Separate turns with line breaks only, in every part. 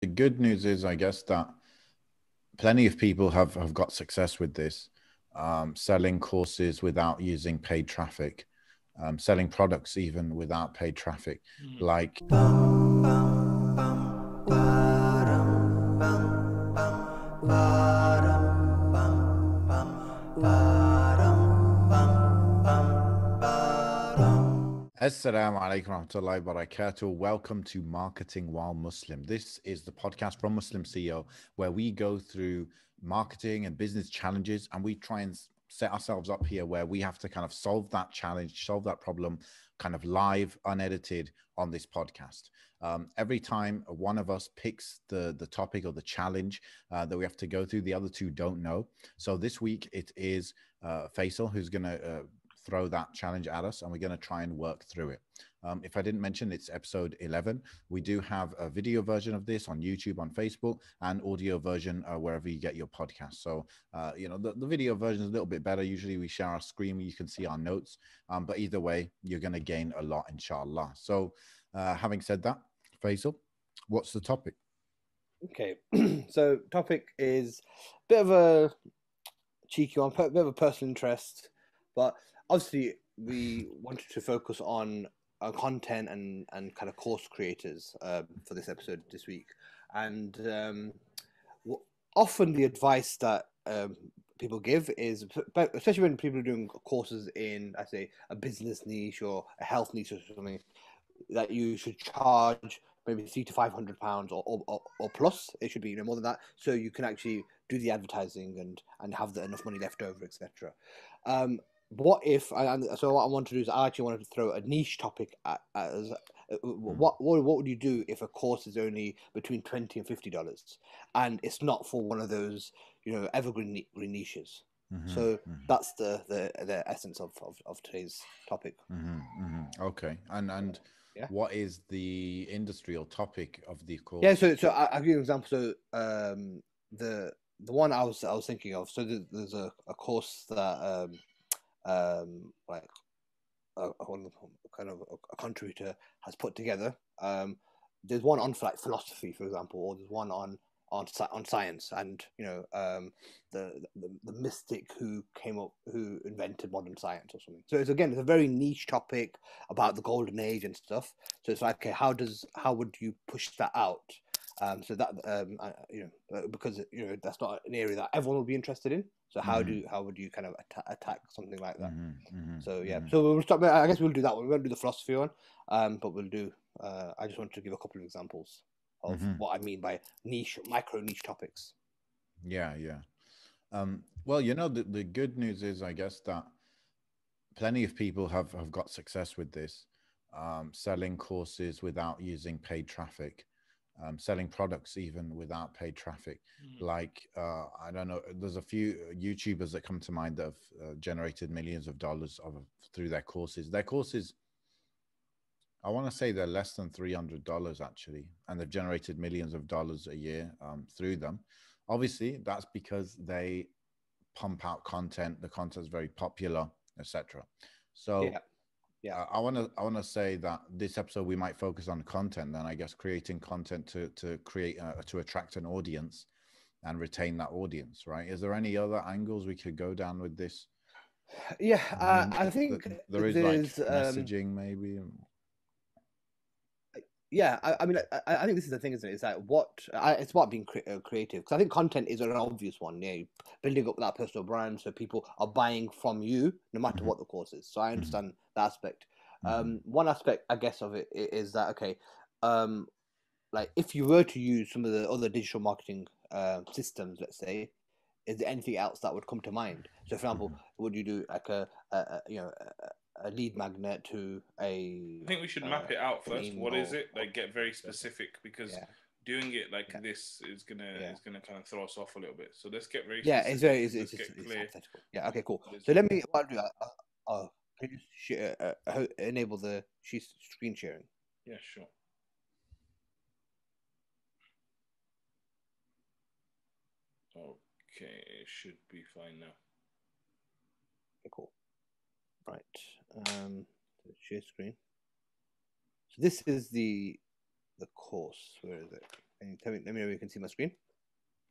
the good news is, I guess, that plenty of people have, have got success with this, um, selling courses without using paid traffic, um, selling products even without paid traffic, mm. like. Assalamu alaikum warahmatullahi wabarakatuh. Welcome to Marketing While Muslim. This is the podcast from Muslim CEO where we go through marketing and business challenges and we try and set ourselves up here where we have to kind of solve that challenge, solve that problem kind of live, unedited on this podcast. Um, every time one of us picks the, the topic or the challenge uh, that we have to go through, the other two don't know. So this week it is uh, Faisal who's going to uh, throw that challenge at us and we're going to try and work through it. Um, if I didn't mention, it's episode 11. We do have a video version of this on YouTube, on Facebook, and audio version uh, wherever you get your podcast. So, uh, you know, the, the video version is a little bit better. Usually we share our screen, you can see our notes. Um, but either way, you're going to gain a lot, inshallah. So, uh, having said that, Faisal, what's the topic?
Okay, so topic is a bit of a cheeky one, a bit of a personal interest, but obviously we wanted to focus on uh, content and and kind of course creators um, for this episode this week, and um, often the advice that um, people give is, especially when people are doing courses in, I say, a business niche or a health niche or something, that you should charge maybe three to five hundred pounds or, or, or plus. It should be you know more than that, so you can actually do the advertising and and have the, enough money left over, etc. Um, what if and so what I want to do is I actually wanted to throw a niche topic at, as uh, hmm. what, what what would you do if a course is only between twenty and fifty dollars, and it's not for one of those you know evergreen niches? Mm-hmm, so mm-hmm. that's the, the the essence of of, of today's topic.
Mm-hmm, mm-hmm. okay, and and yeah. what is the industry or topic of the course?
Yeah, so so I, will give you an example. So um, the the one I was I was thinking of. So there's a, a course that um, um, like a, a kind of a contributor has put together. Um, there's one on like philosophy, for example, or there's one on on on science and you know um, the, the, the mystic who came up who invented modern science or something. So it's again it's a very niche topic about the golden age and stuff. So it's like okay, how does how would you push that out? Um, so that um, you know uh, because you know that's not an area that everyone will be interested in. So how mm-hmm. do how would you kind of atta- attack something like that? Mm-hmm, mm-hmm, so yeah, mm-hmm. so we'll start. I guess we'll do that one. We won't do the philosophy one, um, but we'll do. Uh, I just wanted to give a couple of examples of mm-hmm. what I mean by niche, micro niche topics.
Yeah, yeah. Um, well, you know, the, the good news is, I guess that plenty of people have have got success with this, um, selling courses without using paid traffic um, selling products even without paid traffic. Mm. Like, uh, I don't know, there's a few YouTubers that come to mind that have uh, generated millions of dollars of, through their courses. Their courses, I want to say they're less than $300 actually, and they've generated millions of dollars a year um, through them. Obviously, that's because they pump out content, the content is very popular, etc. So, yeah yeah i want to i want to say that this episode we might focus on content and i guess creating content to to create uh, to attract an audience and retain that audience right? Is there any other angles we could go down with this?
Yeah uh, i think
there is like um, messaging maybe
yeah, I, I mean, I, I, think this is the thing, isn't it? it? Is that what I, it's about being cre- uh, creative because I think content is an obvious one. Yeah, building up that personal brand so people are buying from you no matter mm-hmm. what the course is. So I mm-hmm. understand mm-hmm. that aspect. Mm-hmm. Um, one aspect, I guess, of it is that okay, um, like if you were to use some of the other digital marketing uh, systems, let's say, is there anything else that would come to mind? So, for example, mm-hmm. would you do like a, a, a you know a lead magnet to a.
I think we should uh, map it out first. What is it? Like get very specific because yeah. doing it like yeah. this is gonna yeah. is gonna kind of throw us off a little bit. So let's get very.
Yeah, it's very it's, it's, it's, it's Yeah. Okay. Cool. So let me. What do. Uh, uh, can you share, uh, uh enable the screen sharing?
Yeah. Sure. Okay, it should be fine now.
Okay, cool. Right. Um, share screen. So this is the the course. Where is it? And tell me, let me know if you can see my screen.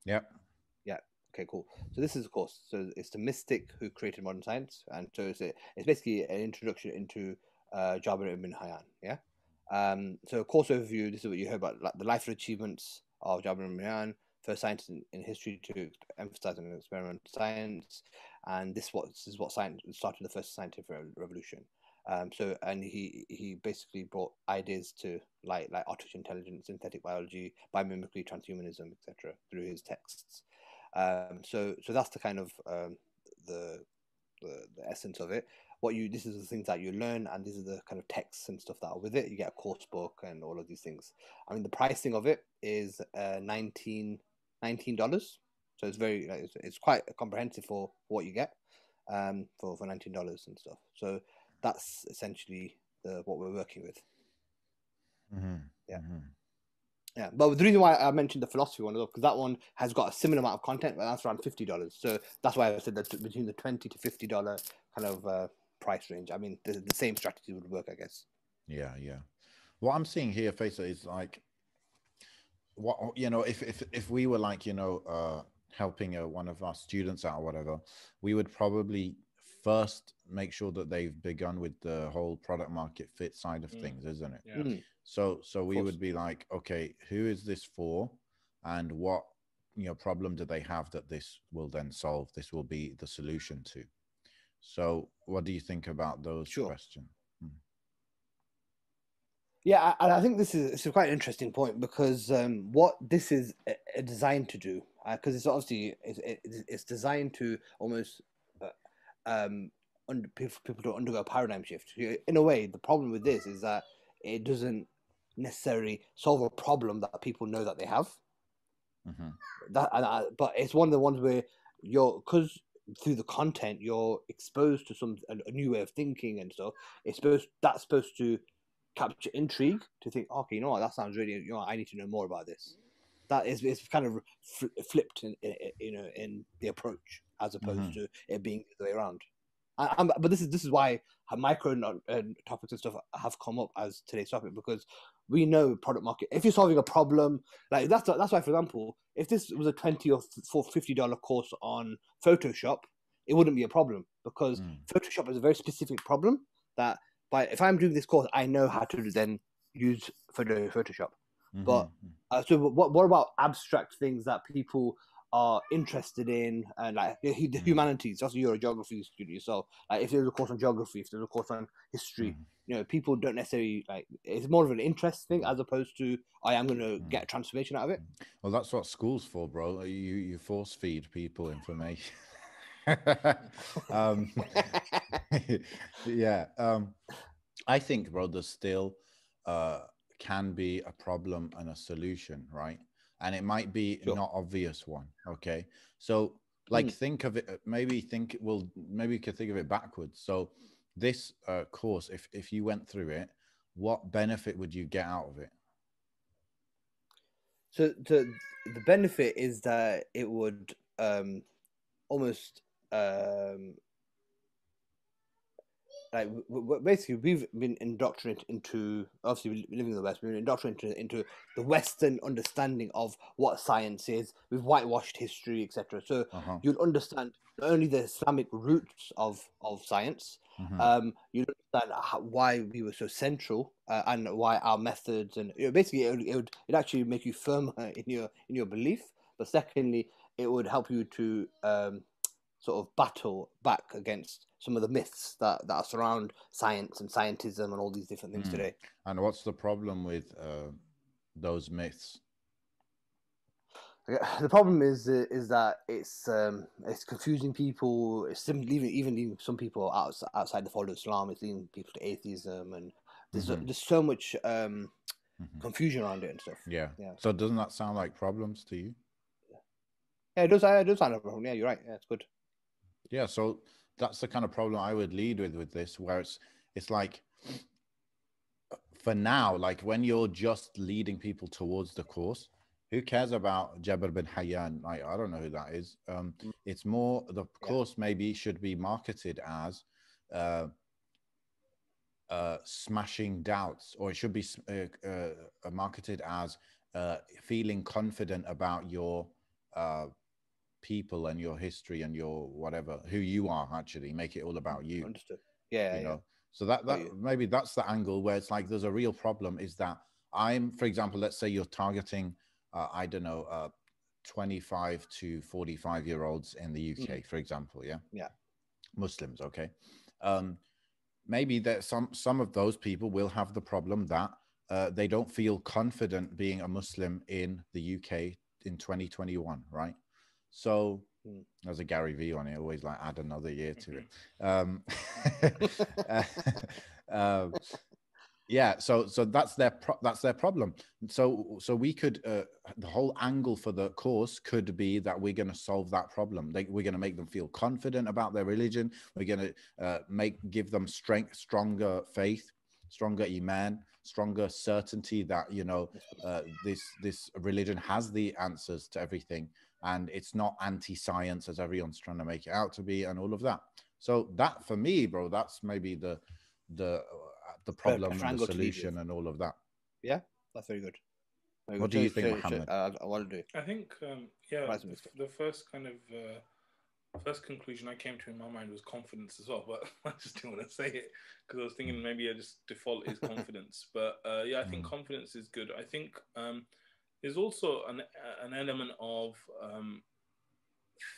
Yep.
Yeah. Okay, cool. So this is a course. So it's the mystic who created modern science, and so it's, a, it's basically an introduction into uh, Jabir ibn Hayyan. Yeah. Um, so course overview. This is what you heard about, like the life achievements of Jabir ibn Hayyan, first scientist in, history to emphasize on experimental science, and this what this is what science started the first scientific revolution. Um, so and he he basically brought ideas to like like artificial intelligence, synthetic biology, biomimicry, transhumanism, etc. through his texts. Um, so so that's the kind of um, the, the, the essence of it. What you this is the things that you learn, and these are the kind of texts and stuff that are with it. You get a course book and all of these things. I mean, the pricing of it is uh, 19 dollars. So it's very it's, it's quite comprehensive for what you get um, for for nineteen dollars and stuff. So that's essentially the, what we're working with.
Mm-hmm.
Yeah.
Mm-hmm.
Yeah, but the reason why I mentioned the philosophy one is because that one has got a similar amount of content, but that's around fifty dollars. So that's why I said that between the twenty to fifty dollar kind of uh, price range. I mean, the, the, same strategy would work, I guess.
Yeah, yeah. What I'm seeing here, Faisal, is like, what you know, if if if we were like you know uh, helping a, one of our students out or whatever, we would probably first make sure that they've begun with the whole product market fit side of mm. things, isn't it?
Yeah. Mm.
So so we would be like, okay, who is this for, and what you know problem do they have that this will then solve? This will be the solution to. So what do you think about those sure. questions?
Yeah, and I think this is it's a quite an interesting point because um, what this is designed to do, because uh, it's obviously it's, it's designed to almost uh, um, under, people, to undergo a paradigm shift. In a way, the problem with this is that it doesn't necessarily solve a problem that people know that they have.
Mm-hmm.
That, I, but it's one of the ones where you're because through the content you're exposed to some a, a, new way of thinking and stuff. It's supposed that's supposed to capture intrigue to think, okay, you know what, that sounds really, you know, I need to know more about this. That is, it's kind of flipped in, in, you know, in the approach as opposed mm-hmm. to it being the way around. I, but this is this is why micro uh, topics and stuff have come up as today's topic because we know product market. If you're solving a problem, like that's that's why, for example, if this was a twenty or fifty dollar course on Photoshop, it wouldn't be a problem because mm. Photoshop is a very specific problem that by if I'm doing this course, I know how to then use photo Photoshop. Mm-hmm. But uh, so what what about abstract things that people are interested in and like the, the mm. humanities. Also, you're a geography student yourself. Like if there's a course on geography, if there's a course on history, mm. you know, people don't necessarily like. It's more of an interest thing as opposed to I am going to mm. get a transformation out of it.
Well, that's what school's for, bro. You you force feed people information. um, yeah, um, I think, bro, there's still uh, can be a problem and a solution, right? and it might be sure. not obvious one okay so like mm. think of it maybe think well maybe you could think of it backwards so this uh, course if if you went through it what benefit would you get out of it
so the the benefit is that it would um almost um like basically we've been indoctrinated into obviously living in the west we've been indoctrinated into the western understanding of what science is we've whitewashed history etc so uh-huh. you'll understand not only the islamic roots of of science mm-hmm. um you understand how, why we were so central uh, and why our methods and you know, basically it would, it would it actually make you firmer in your in your belief but secondly it would help you to um sort of battle back against some of the myths that, that surround science and scientism and all these different things mm. today.
And what's the problem with uh, those myths?
The problem is is that it's um, it's confusing people. It's leaving even leaving some people outside, outside the fold of Islam. It's leading people to atheism, and there's mm-hmm. there's so much um, mm-hmm. confusion around it and stuff.
Yeah. yeah. So doesn't that sound like problems to you?
Yeah, it does. It does sound like a problem. Yeah, you're right. Yeah, it's good.
Yeah, so that's the kind of problem I would lead with with this, where it's it's like for now, like when you're just leading people towards the course, who cares about Jabir bin Hayyan? Like, I don't know who that is. Um, mm. it's more the course maybe should be marketed as uh, uh, smashing doubts, or it should be uh, uh, marketed as uh, feeling confident about your uh, people and your history and your whatever who you are actually make it all about you
understood. Yeah
you yeah. know? So that that maybe that's the angle where it's like there's a real problem is that i'm for example let's say you're targeting uh, i don't know uh, 25 to 45 year olds in the uk mm. for example yeah?
Yeah.
Muslims okay? Um maybe that some some of those people will have the problem that uh, they don't feel confident being a muslim in the uk in 2021 right so there's a Gary Vee on it, always like add another year to it. Um, uh, yeah, so so that's their pro- that's their problem. So so we could uh, the whole angle for the course could be that we're going to solve that problem. They, we're going to make them feel confident about their religion. We're going to uh, make give them strength, stronger faith, stronger iman, stronger certainty that you know uh, this this religion has the answers to everything and it's not anti-science as everyone's trying to make it out to be and all of that so that for me bro that's maybe the the uh, the problem and the solution and all of that
yeah that's very good
very what good. do you think Muhammad?
Uh, I, want to do
I think um, yeah the first kind of uh, first conclusion I came to in my mind was confidence as well, but I just didn't want to say it because I was thinking maybe I just default is confidence. but uh, yeah, I think mm. confidence is good. I think um, there's also an, an element of um,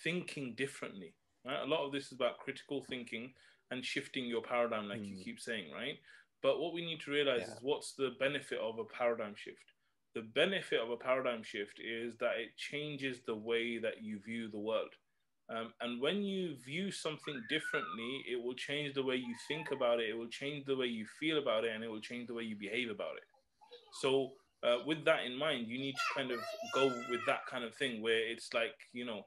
thinking differently. Right? A lot of this is about critical thinking and shifting your paradigm, like mm. you hmm. keep saying, right? But what we need to realize yeah. is what's the benefit of a paradigm shift? The benefit of a paradigm shift is that it changes the way that you view the world. Um, and when you view something differently, it will change the way you think about it, it will change the way you feel about it, and it will change the way you behave about it. So uh, with that in mind, you need to kind of go with that kind of thing where it's like, you know,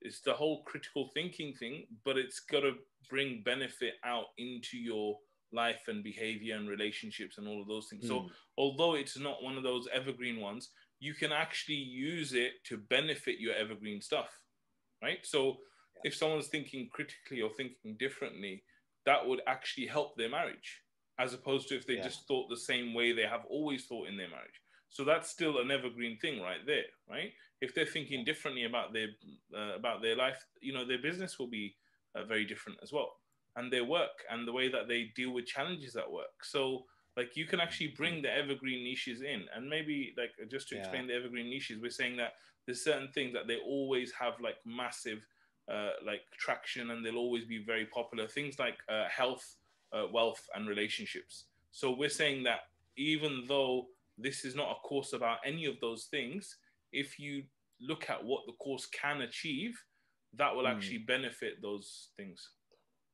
it's the whole critical thinking thing, but it's got to bring benefit out into your life and behavior and relationships and all of those things. Mm. So, hmm. although it's not one of those evergreen ones, you can actually use it to benefit your evergreen stuff, right? So, if someone's thinking critically or thinking differently, that would actually help their marriage as opposed to if they yeah. just thought the same way they have always thought in their marriage. So that's still an evergreen thing right there, right? If they're thinking differently about their uh, about their life, you know, their business will be uh, very different as well, and their work and the way that they deal with challenges at work. So like you can actually bring the evergreen niches in, and maybe like just to yeah. explain the evergreen niches, we're saying that there's certain things that they always have like massive uh, like traction, and they'll always be very popular. Things like uh, health, uh, wealth, and relationships. So we're saying that even though this is not a course about any of those things. If you look at what the course can achieve, that will mm. actually benefit those things.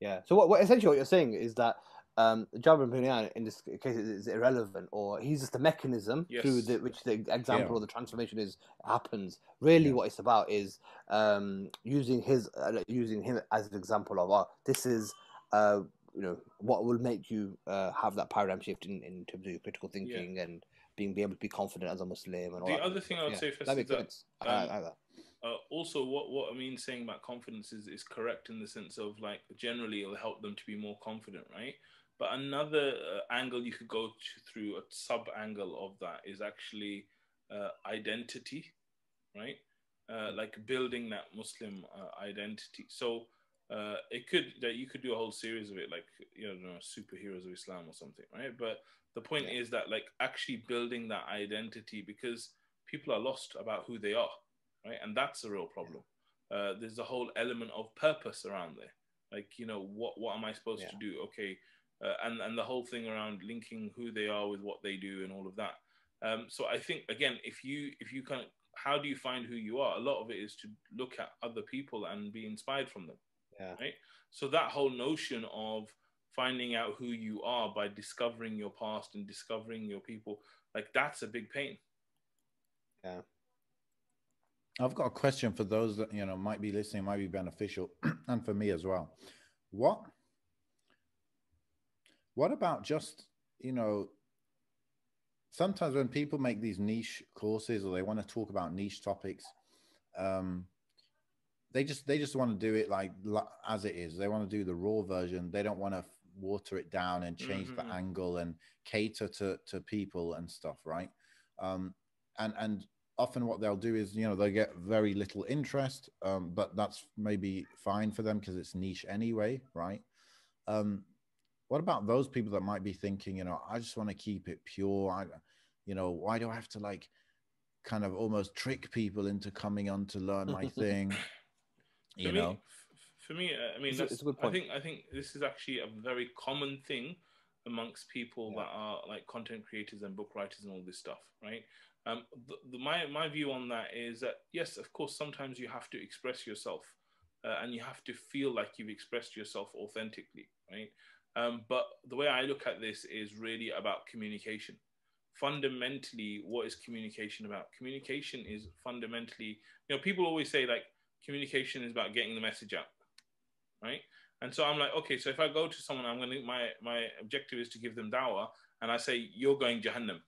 Yeah. So what, what essentially what you're saying is that um, Jabir bin Hayyan in this case is irrelevant, or he's just a mechanism yes. through the, which the example yeah. or the transformation is happens. Really, yeah. what it's about is um, using his uh, using him as an example of oh, this is uh, you know what will make you uh, have that paradigm shift in, in terms of your critical thinking yeah. and being be able to be confident as a Muslim. And all
the
that.
other thing I would yeah, say first that is that, um, I, I, uh, also what what I mean saying about confidence is is correct in the sense of like generally it'll help them to be more confident, right? But another uh, angle you could go to, through a sub angle of that is actually uh, identity, right? Uh, like building that Muslim uh, identity. So uh, it could that you could do a whole series of it, like you know, superheroes of Islam or something, right? But the point yeah. is that like actually building that identity because people are lost about who they are, right? And that's a real problem. Uh, there's a whole element of purpose around there. Like, you know, what what am I supposed yeah. to do? Okay, uh, and and the whole thing around linking who they are with what they do and all of that. Um, so I think again, if you if you kind of how do you find who you are? A lot of it is to look at other people and be inspired from them.
Yeah.
Right. So that whole notion of finding out who you are by discovering your past and discovering your people like that's a big pain
yeah
i've got a question for those that you know might be listening might be beneficial and for me as well what what about just you know sometimes when people make these niche courses or they want to talk about niche topics um they just they just want to do it like as it is. They want to do the raw version. They don't want to water it down and change mm-hmm. the angle and cater to to people and stuff right? Um and and often what they'll do is you know they get very little interest um, but that's maybe fine for them because it's niche anyway right? Um, what about those people that might be thinking you know i just want to keep it pure. I you know why do i have to like kind of almost trick people into coming on to learn my thing you
for
know?
me, for me uh, i mean
It's
that's,
it's a good
i think i think this is actually a very common thing amongst people
Yeah.
that are like content creators and book writers and all this stuff right? Um the, the, my my view on that is that yes of course sometimes you have to express yourself uh, and you have to feel like you've expressed yourself authentically right? Um, but the way i look at this is really about communication. Fundamentally what is communication about? Communication is fundamentally you know people always say like communication is about getting the message out right? And so i'm like okay so if i go to someone i'm going to my my objective is to give them dawah and i say you're going jahannam.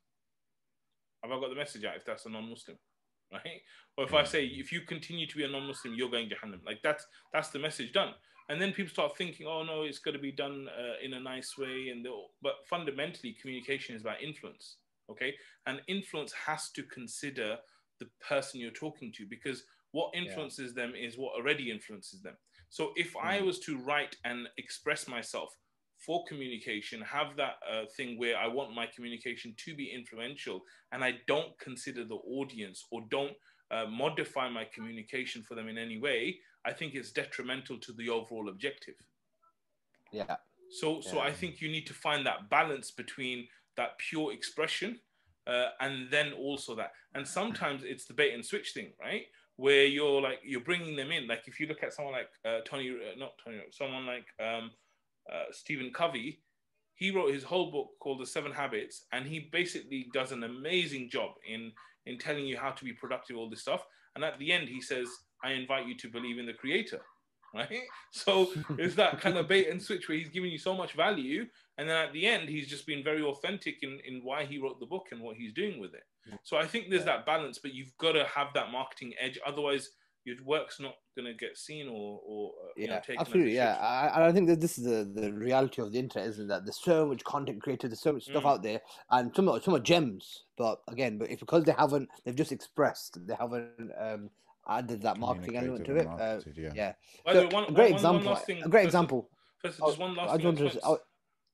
Have i got the message out if that's a non-muslim right? Or if i say if you continue to be a non-muslim you're going jahannam. Like that's that's the message done. And then people start thinking oh no it's got to be done uh, in a nice way and they'll- but fundamentally communication is about influence okay? And influence has to consider the person you're talking to because what influences them is what already influences them so if i
Mhm.
was to write and express myself for communication have that uh, thing where i want my communication to be influential and i don't consider the audience or don't uh, modify my communication for them in any way i think it's detrimental to the overall objective
Yeah.
so, so I think you need to find that balance between that pure expression uh, and then also that. And sometimes it's the bait and switch thing, right? Where you're like you're bringing them in. Like if you look at someone like uh, Tony, uh, not Tony, someone like um, uh, Stephen Covey, he wrote his whole book called The Seven Habits, and he basically does an amazing job in in telling you how to be productive, all this stuff. And at the end, he says, "I invite you to believe in the Creator." Right? So it's that kind of bait and switch where he's giving you so much value and then at the end he's just been very authentic in, in why he wrote the book and what he's doing with it so i think there's
Yeah.
that balance but you've got to have that marketing edge otherwise your work's not going to get seen or or uh, you know,
Yeah,
taken
absolutely. Yeah. I, I- I think that this is the, the reality of the internet, isn't that there's so much content created, there's so much stuff
Mm.
out there, and some are, some are gems. But again, but if because they haven't, they've just expressed, they haven't um, added that marketing element to it.
Communicated
Uh,
yeah.
yeah, So,
way, one,
a great
one- one- one
example.
last thing,
a great
first
example.
First,
Oh,
just one last
I
thing.
just
I just
to
want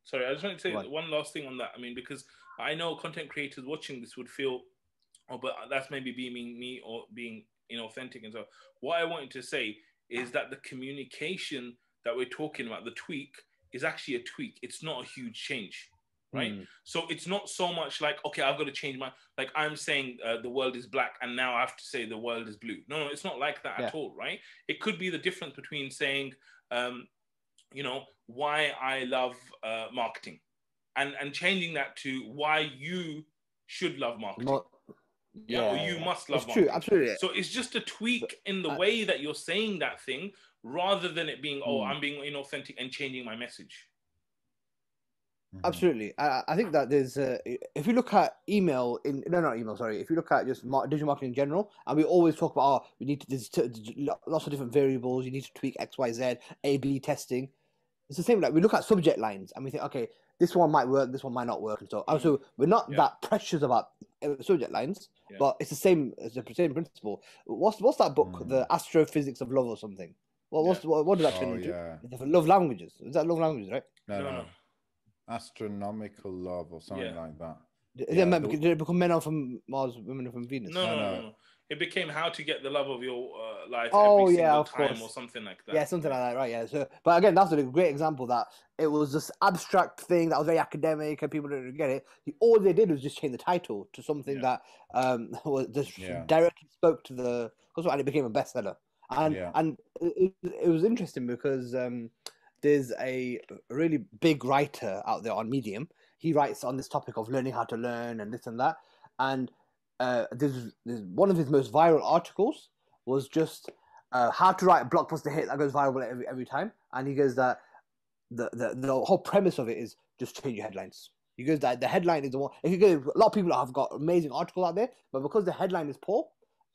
sorry, I just want to say
Go
one last thing on that. I mean, because I know content creators watching this would feel, oh, but that's maybe being me or being inauthentic and so. What I wanted to say is that the communication that we're talking about, the tweak, is actually a tweak. It's not a huge change. Right.
Mm,
So it's not so much like, okay, I've got to change my, like I'm saying uh, the world is black and now I have to say the world is blue. No, no, it's not like that at all, right? It could be the difference between saying, um, you know, why I love uh, marketing and, and changing that to why you should love marketing.
mo-
yeah, or you must love
It's true,
marketing.
absolutely.
So it's just a tweak in the
uh,
way that you're saying that thing rather than it being, oh,
Hmm.
I'm being inauthentic and changing my message.
Mhm.
Absolutely, I, I think that there's uh, if you look at email in no not email sorry if you look at just mar- digital marketing in general and we always talk about oh we need to there's t- t- lots of different variables you need to tweak X Y Z A B testing it's the same like we look at subject lines and we think okay this one might work this one might not work and so also we're not
Yeah.
that precious about subject lines
Yeah.
but it's the same it's the same principle what's what's that book
Mm.
the astrophysics of love or something well what's what, what does that turn
Oh,
into
yeah.
The love languages is that love languages right
No,
No,
no,
no.
Astronomical love or something
Yeah.
like that.
Did,
Yeah,
it,
the-
did it become men are from Mars, women are from Venus?
No, no,
No,
no,
no.
No, no. It became how to get the love of your uh, life
Oh,
every
yeah,
single
of
time
course.
or something like that.
Yeah, something like that, right? Yeah. So, but again, that's a great example that it was this abstract thing that was very academic and people didn't get it. All they did was just change the title to something
Yeah.
that um was just
Yeah.
directly spoke to the because and it became a bestseller. And
Yeah.
and it, it was interesting because um there's a really big writer out there on Medium. He writes on this topic of learning how to learn and this and that. And uh, there's, there's one of his most viral articles was just uh, how to write a blockbuster hit that goes viral every every time. And he goes that the, the the whole premise of it is just change your headlines. He goes that the headline is the one. If you go, a lot of people have got amazing articles out there, but because the headline is poor,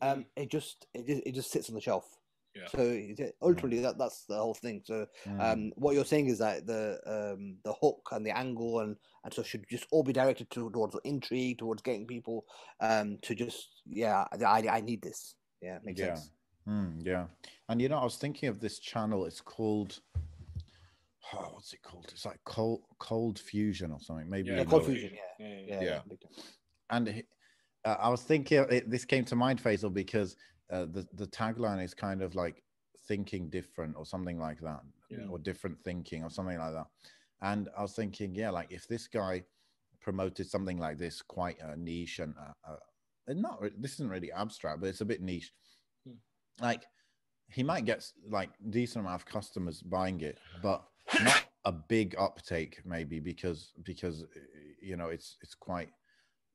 um, it just it just, it just sits on the shelf. Yeah. So ultimately, that that's the whole thing. So, mm. um, what you're saying is that the um, the hook and the angle and and so should just all be directed towards intrigue, towards getting people um, to just yeah, I I need this. Yeah, makes
yeah.
sense.
Mm, yeah, and you know, I was thinking of this channel. It's called oh, what's it called? It's like cold cold fusion or something. Maybe
yeah, cold fusion. Yeah, yeah, yeah. yeah.
yeah. And uh, I was thinking it, this came to mind, Faisal, because uh, the the tagline is kind of like thinking different or something like that, yeah. or different thinking or something like that. And I was thinking, yeah, like if this guy promoted something like this, quite a niche and uh, uh, not this isn't really abstract, but it's a bit niche. Hmm. Like he might get like decent amount of customers buying it, but not a big uptake maybe because because you know it's it's quite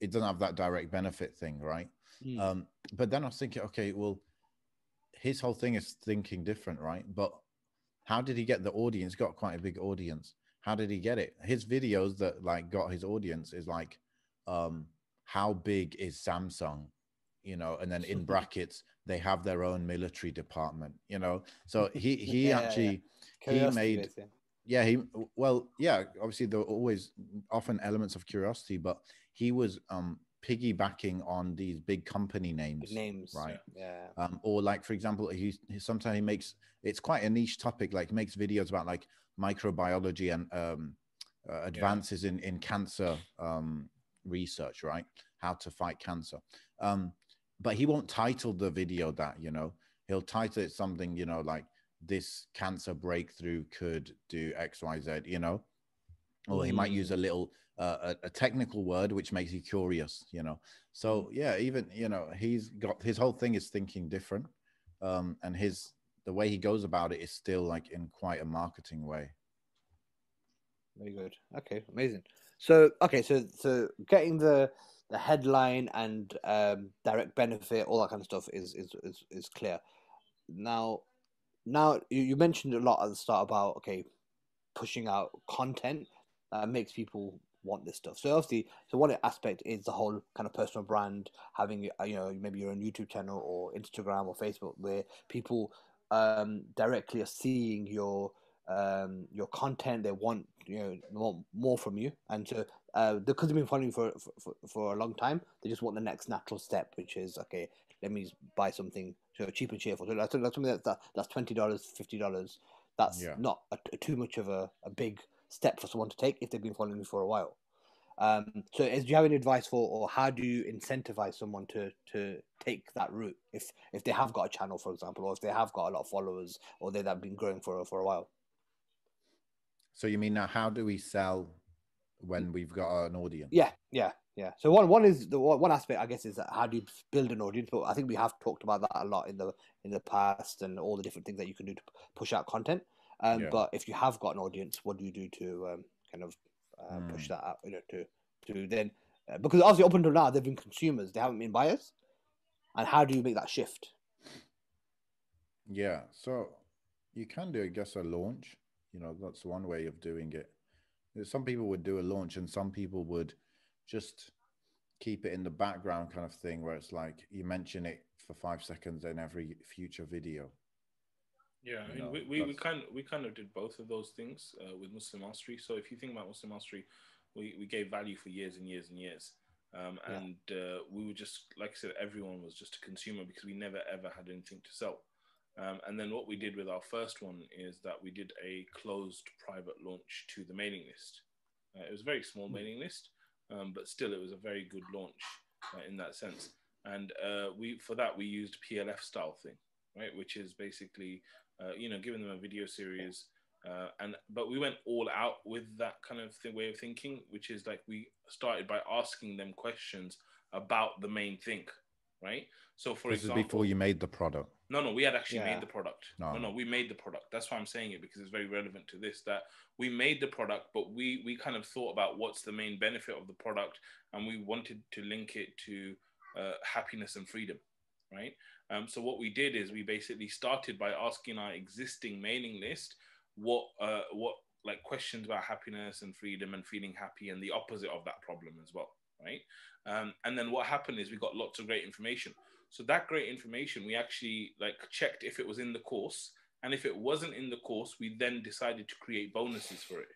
it doesn't have that direct benefit thing, right? Mm. Um, but then I was thinking, okay, well, his whole thing is thinking different, right? But how did he get the audience? Got quite a big audience. How did he get it? His videos that like got his audience is like, um, how big is Samsung? You know, and then in brackets they have their own military department. You know, so he he yeah, actually yeah. he made. yeah, he well, yeah. Obviously, there are always often elements of curiosity, but he was um piggybacking on these big company names,
big names,
right?
Yeah.
Um, or like, for example, he, he sometimes he makes it's quite a niche topic. Like, makes videos about like microbiology and um, uh, advances yeah. in in cancer um, research, right? How to fight cancer. Um, but he won't title the video that. You know, he'll title it something. You know, like this cancer breakthrough could do X, Y, Z. You know, or mm. he might use a mm. little uh, a, a, technical word which makes you curious you know? So mm. yeah even you know he's got his whole thing is thinking different um and his the way he goes about it is still like in quite a marketing way.
Very good. Okay amazing. So okay so so getting the the headline and um direct benefit all that kind of stuff is is is, is clear. Now now you, you mentioned a lot at the start about okay pushing out content that makes people want this stuff. So obviously, so one aspect is the whole kind of personal brand, having uh, you know maybe your own YouTube channel or Instagram or Facebook where people um, directly are seeing your um, your content. They want you know want more from you, and so uh, because they've been following you for, for for a long time, they just want the next natural step, which is okay. Let me buy something so cheap and cheerful. So that's, that's something that's that's twenty dollars, fifty dollars. That's yeah. not a, a, too much of a, a big step for someone to take if they've been following you for a while. Um, so, is, do you have any advice for, or how do you incentivize someone to to take that route if if they have got a channel, for example, or if they have got a lot of followers, or they have been growing for for a while?
So, you mean now, how do we sell when we've got an audience?
Yeah, yeah, yeah. So one one is the one aspect, I guess, is that how do you build an audience? But I think we have talked about that a lot in the in the past and all the different things that you can do to push out content. Um, yeah. But if you have got an audience, what do you do to um, kind of uh, mm. push that out? You know, to to then uh, because obviously up until now they've been consumers, they haven't been buyers. And how do you make that shift?
Yeah, so you can do, I guess, a launch. You know, that's one way of doing it. Some people would do a launch, and some people would just keep it in the background, kind of thing, where it's like you mention it for five seconds in every future video.
Yeah, I mean, know, we, we, we, kind of, we kind of did both of those things uh, with Muslim Mastery. So if you think about Muslim Mastery, we, we gave value for years and years and years. Um, and yeah. uh, we were just, like I said, everyone was just a consumer because we never ever had anything to sell. Um, and then what we did with our first one is that we did a closed private launch to the mailing list. Uh, it was a very small hmm. mailing list, um, but still it was a very good launch uh, in that sense. And uh, we for that we used PLF style thing, right, which is basically uh, you know, giving them a video series. Uh, and but we went all out with that kind of thing, way of thinking, which is like we started by asking them questions about the main thing, right? So, for
this
example,
is before you made the product.
No, no, we had actually yeah. made the product. No. no, no, we made the product. That's why I'm saying it because it's very relevant to this. That we made the product, but we we kind of thought about what's the main benefit of the product, and we wanted to link it to uh, happiness and freedom, right? Um, so what we did is we basically started by asking our existing mailing list what uh, what like questions about happiness and freedom and feeling happy and the opposite of that problem as well, right? Um, and then what happened is we got lots of great information. So that great information, we actually like checked if it was in the course, and if it wasn't in the course, we then decided to create bonuses for it.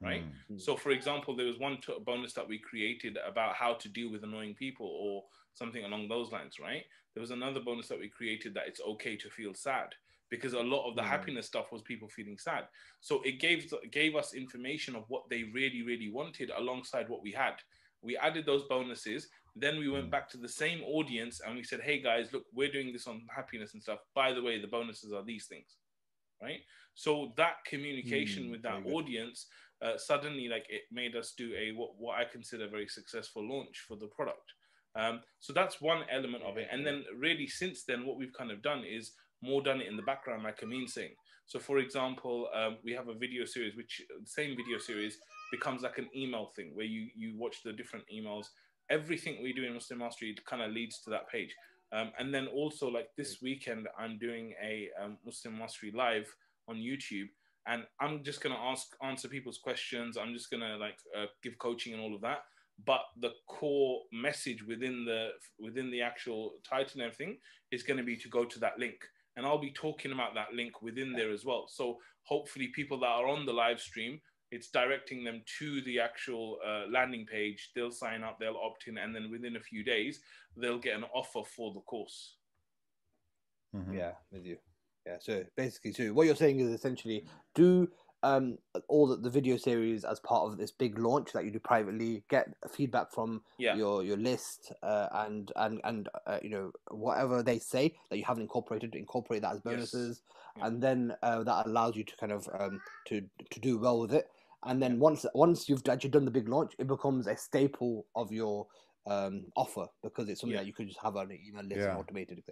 Right. Mm. So, for example, there was one t- bonus that we created about how to deal with annoying people or something along those lines. Right. There was another bonus that we created that it's okay to feel sad because a lot of the mm. happiness stuff was people feeling sad. So it gave gave us information of what they really really wanted alongside what we had. We added those bonuses. Then we went mm. back to the same audience and we said, "Hey guys, look, we're doing this on happiness and stuff. By the way, the bonuses are these things." Right? So that communication mm, with that audience uh, suddenly like it made us do a what, what I consider a very successful launch for the product. Um, so that's one element of it. And then really since then, what we've kind of done is more done it in the background, like Amin saying. So, for example, um, we have a video series, which same video series becomes like an email thing where you you watch the different emails. Everything we do in Muslim Mastery kind of leads to that page. Um, and then also, like this weekend, I'm doing a um, Muslim Mastery live on YouTube, and I'm just gonna ask answer people's questions. I'm just gonna like uh, give coaching and all of that. But the core message within the within the actual title and everything is going to be to go to that link and I'll be talking about that link within there as well. So hopefully, people that are on the live stream, it's directing them to the actual uh, landing page. They'll sign up, they'll opt in, and then within a few days, they'll get an offer for the course.
Mm-hmm. Yeah, with you. Yeah. So basically, too, what you're saying is essentially do um, all the, the video series as part of this big launch that you do privately. Get feedback from yeah. your your list uh, and and and uh, you know whatever they say that you haven't incorporated, incorporate that as bonuses, yes. and then uh, that allows you to kind of um, to to do well with it. And then once once you've actually done the big launch, it becomes a staple of your um, offer because it's something yeah. that you could just have on an email list yeah. and automated.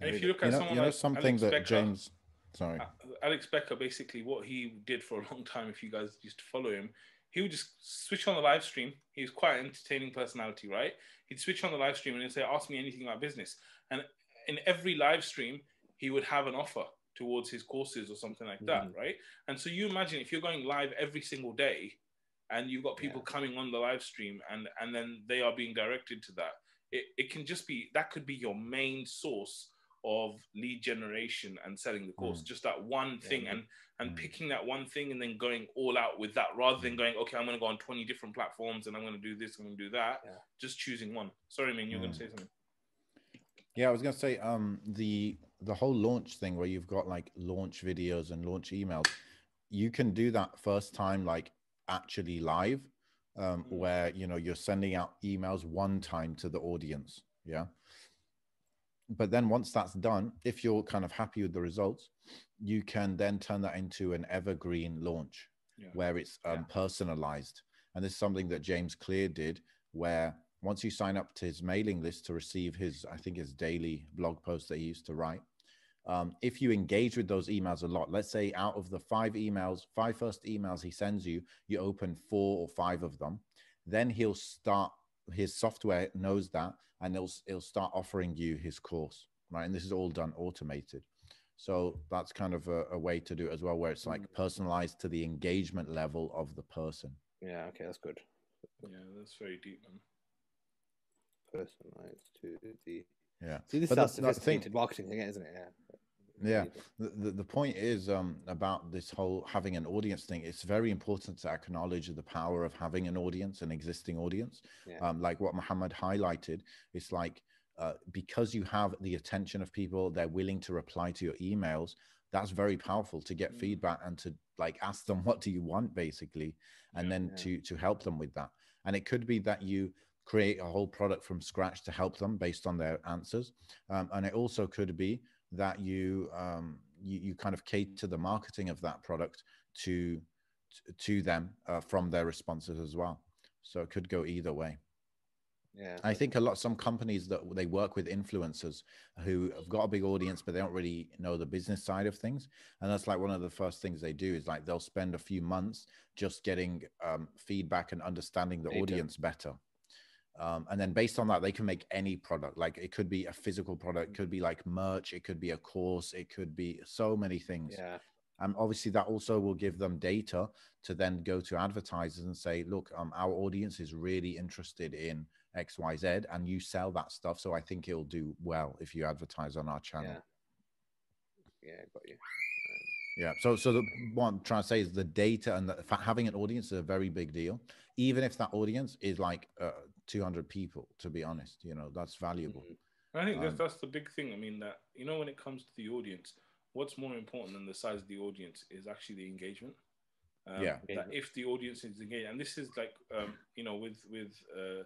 And if you look at
you know,
someone
you know
like
something
Alex
that
Becker,
James Sorry.
Alex Becker, basically, what he did for a long time, if you guys used to follow him, he would just switch on the live stream. He was quite an entertaining personality, right? He'd switch on the live stream and he'd say, Ask me anything about business. And in every live stream, he would have an offer towards his courses or something like that, mm-hmm. right? And so you imagine if you're going live every single day and you've got people yeah. coming on the live stream and, and then they are being directed to that, it, it can just be that could be your main source of lead generation and selling the course. Mm. Just that one thing yeah. and and mm. picking that one thing and then going all out with that rather than mm. going, okay, I'm going to go on 20 different platforms and I'm going to do this, I'm going to do that. Yeah. Just choosing one. Sorry, man, you're mm. going to say something.
Yeah, I was going to say um the the whole launch thing where you've got like launch videos and launch emails. You can do that first time like actually live um, mm. where you know you're sending out emails one time to the audience yeah but then once that's done, if you're kind of happy with the results, you can then turn that into an evergreen launch yeah. where it's um, yeah. personalized. And this is something that James Clear did, where once you sign up to his mailing list to receive his, I think his daily blog post that he used to write, um, if you engage with those emails a lot, let's say out of the five emails, five first emails he sends you, you open four or five of them, then he'll start his software knows that and it'll it'll start offering you his course right? And this is all done automated. So that's kind of a, a way to do it as well where it's like mm. personalized to the engagement level of the person.
Yeah okay that's good.
Yeah that's very deep man.
Personalized to the
yeah.
See this is sophisticated marketing again isn't it? Yeah
yeah the, the, point is um, about this whole having an audience thing it's very important to acknowledge the power of having an audience an existing audience yeah. um, like what muhammad highlighted it's like uh, because you have the attention of people they're willing to reply to your emails that's very powerful to get mm. feedback and to like ask them what do you want basically and yeah, then yeah. to to help them with that and it could be that you create a whole product from scratch to help them based on their answers um, and it also could be that you um, you, you kind of cater the marketing of that product to to them uh, from their responses as well. So it could go either way.
Yeah,
I think a lot some companies that they work with influencers who have got a big audience, but they don't really know the business side of things. And that's like one of the first things they do is like they'll spend a few months just getting um, feedback and understanding the Data. audience better. Um, and then based on that, they can make any product. Like it could be a physical product, could be like merch, it could be a course, it could be so many things.
Yeah.
And obviously, that also will give them data to then go to advertisers and say, look, um, our audience is really interested in xyz and you sell that stuff so i think it'll do well if you advertise on our channel
yeah, yeah got you
yeah. So, so the, what I'm trying to say is the data and the, having an audience is a very big deal. Even if that audience is like uh, 200 people, to be honest, you know, that's valuable.
Mm-hmm. I think um, that's, that's the big thing. I mean, that, you know, when it comes to the audience, what's more important than the size of the audience is actually the engagement.
Um, yeah.
That if the audience is engaged, and this is like, um, you know, with, with, uh,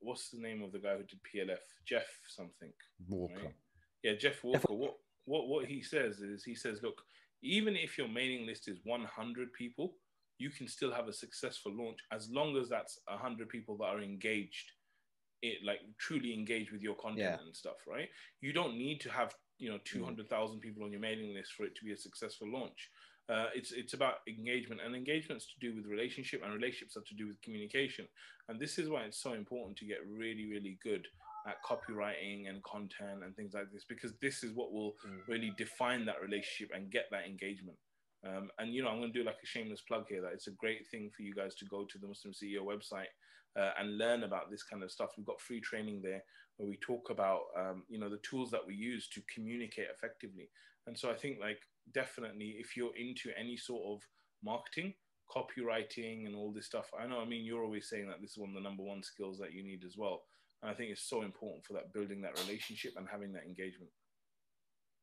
what's the name of the guy who did PLF? Jeff something.
Walker. Right?
Yeah, Jeff Walker. What, what, what he says is he says, look, even if your mailing list is 100 people, you can still have a successful launch as long as that's 100 people that are engaged it like truly engaged with your content yeah. and stuff right you don't need to have you know mm. 200,000 people on your mailing list for it to be a successful launch uh, it's it's about engagement and engagement's to do with relationship and relationships are to do with communication and this is why it's so important to get really really good at copywriting and content and things like this because this is what will mm. really define that relationship and get that engagement. Um, and you know, I'm going to do like a shameless plug here that it's a great thing for you guys to go to the Muslim CEO website uh, and learn about this kind of stuff. We've got free training there where we talk about um, you know the tools that we use to communicate effectively. And so I think like definitely if you're into any sort of marketing, copywriting, and all this stuff, I know I mean you're always saying that this is one of the number one skills that you need as well. And I think it's so important for that building that relationship and having that engagement.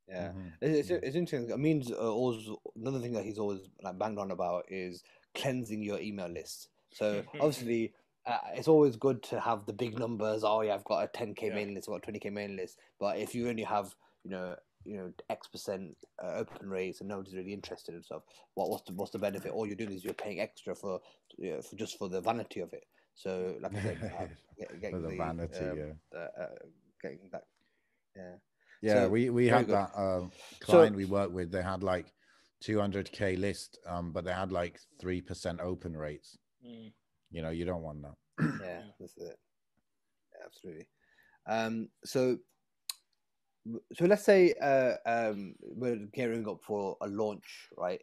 Yeah, mm-hmm. it's, it's interesting. I mean, uh, always another thing that he's always like banged on about is cleansing your email list. So obviously, uh, it's always good to have the big numbers. Oh yeah, I've got a 10k yeah. mailing list, I've got a 20k mailing list. But if you only have, you know, you know, X percent uh, open rates and nobody's really interested in stuff, what what's the what's the benefit? All you're doing is you're paying extra for, you know, for just for the vanity of it. So, like I said, uh, getting the, the, vanity, um, yeah. The, uh, getting that, yeah.
Yeah, so, we we had good. that uh, client so, we worked with. They had like 200k list, um, but they had like three percent open rates. Mm. You know, you don't want that.
yeah, that's it. Yeah, absolutely. Um, so, so let's say uh, um, we're gearing up for a launch, right?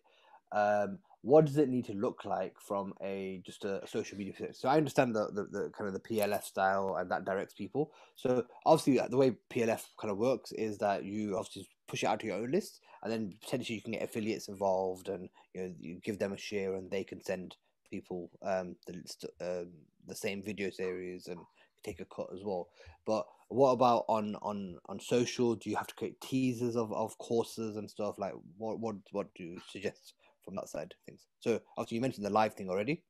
Um, what does it need to look like from a just a, social media so i understand the, the, the, kind of the plf style and that directs people. So obviously the way plf kind of works is that you obviously push it out to your own list and then potentially you can get affiliates involved and you know you give them a share and they can send people um, the um, the same video series and take a cut as well. But what about on on on social? Do you have to create teasers of, of courses and stuff? Like what what what do you suggest from that side of things. So after you mentioned the live thing already.